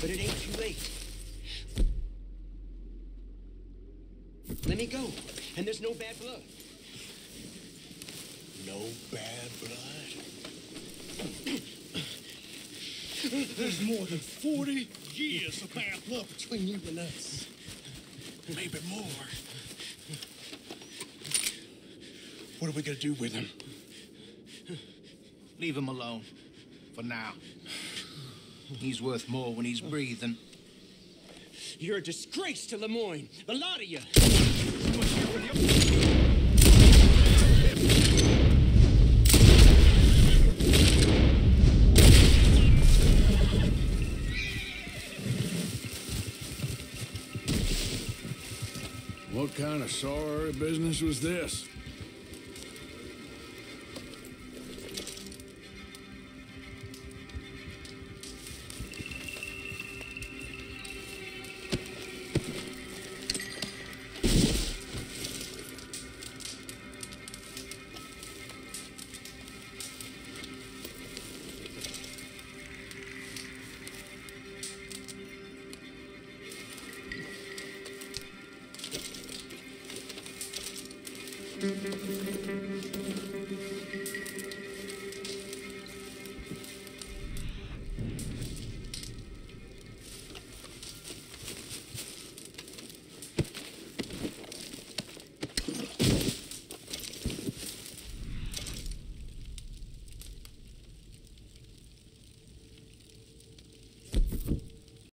but it ain't too late. Let me go, and there's no bad blood. No bad blood? There's more than 40 years of bad blood between you and us. Maybe more. What are we gonna do with him? Leave him alone. For now. He's worth more when he's breathing. You're a disgrace to Lemoyne, the lot of you. What kind of sorry business was this? Thank you.